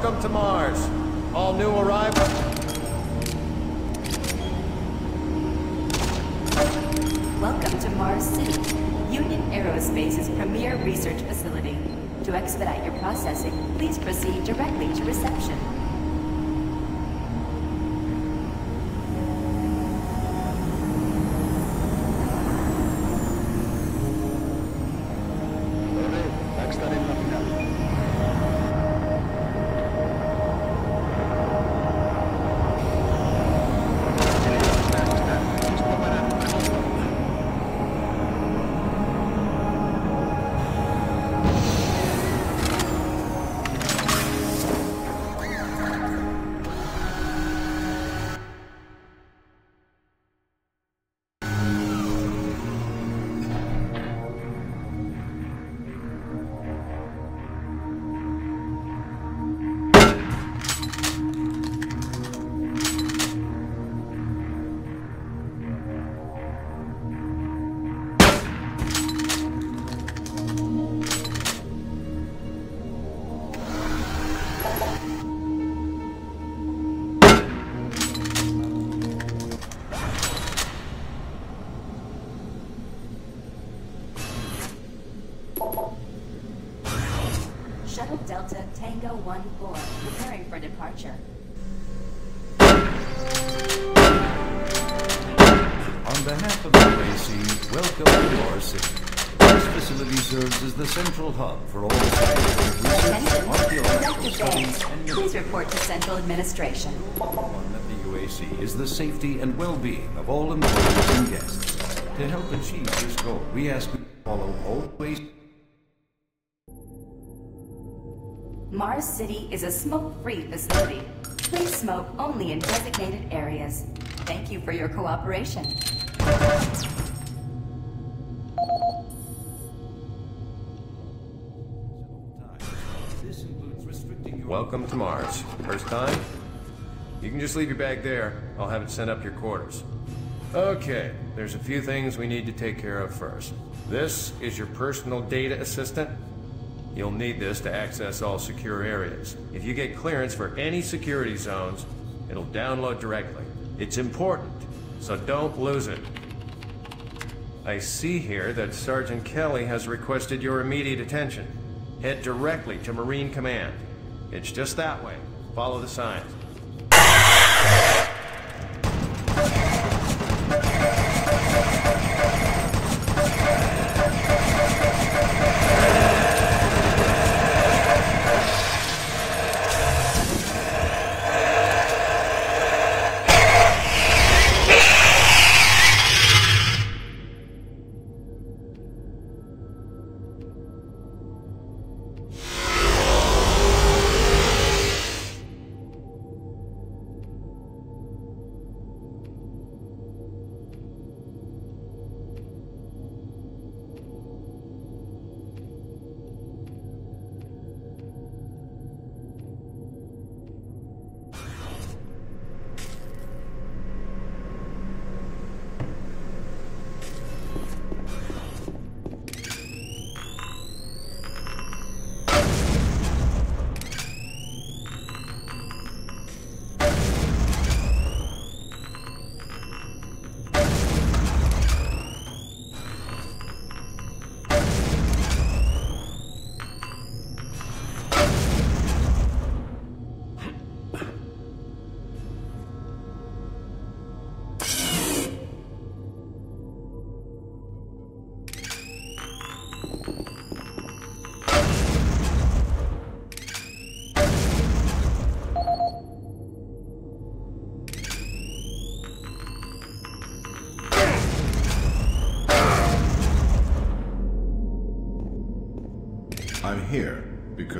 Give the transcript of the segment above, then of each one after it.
Welcome to Mars. All new arrivals. Welcome to Mars City, Union Aerospace's premier research facility. To expedite your processing, please proceed directly to reception. Tango 1-4, preparing for departure. On behalf of the UAC, welcome to our City. This facility serves as the central hub for all scientific research, archaeological studies, and Please report to Central Administration. One of the UAC is the safety and well-being of all employees and guests. To help achieve this goal, we ask you to follow always. Mars City is a smoke-free facility. Please smoke only in designated areas. Thank you for your cooperation. Welcome to Mars. First time? You can just leave your bag there. I'll have it sent up your quarters. Okay, there's a few things we need to take care of first. This is your personal data assistant. You'll need this to access all secure areas. If you get clearance for any security zones, it'll download directly. It's important, so don't lose it. I see here that Sergeant Kelly has requested your immediate attention. Head directly to Marine Command. It's just that way. Follow the signs.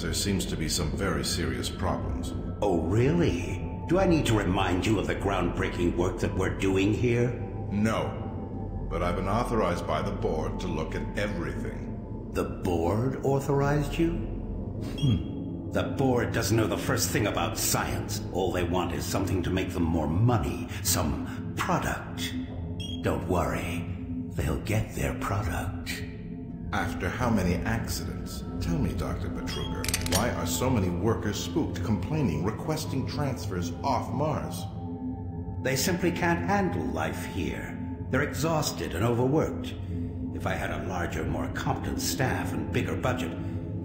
Because there seems to be some very serious problems. Oh, really? Do I need to remind you of the groundbreaking work that we're doing here? No. But I've been authorized by the board to look at everything. The board authorized you? Hmm. The board doesn't know the first thing about science. All they want is something to make them more money, some product. Don't worry, they'll get their product. After how many accidents? Tell me, Dr. Betruger, why are so many workers spooked, complaining, requesting transfers off Mars? They simply can't handle life here. They're exhausted and overworked. If I had a larger, more competent staff and bigger budget,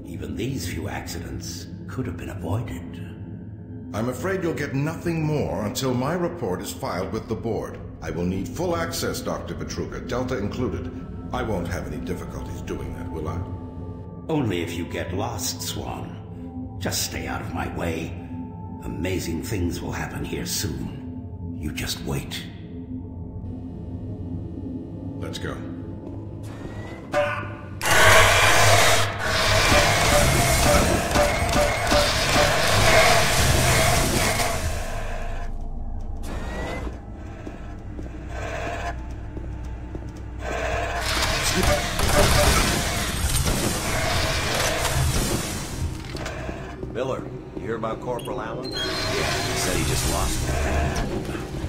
even these few accidents could have been avoided. I'm afraid you'll get nothing more until my report is filed with the board. I will need full access, Dr. Betruger, Delta included. I won't have any difficulties doing that, will I? Only if you get lost, Swan. Just stay out of my way. Amazing things will happen here soon. You just wait. Let's go. Miller, you hear about Corporal Allen? Yeah, he said he just lost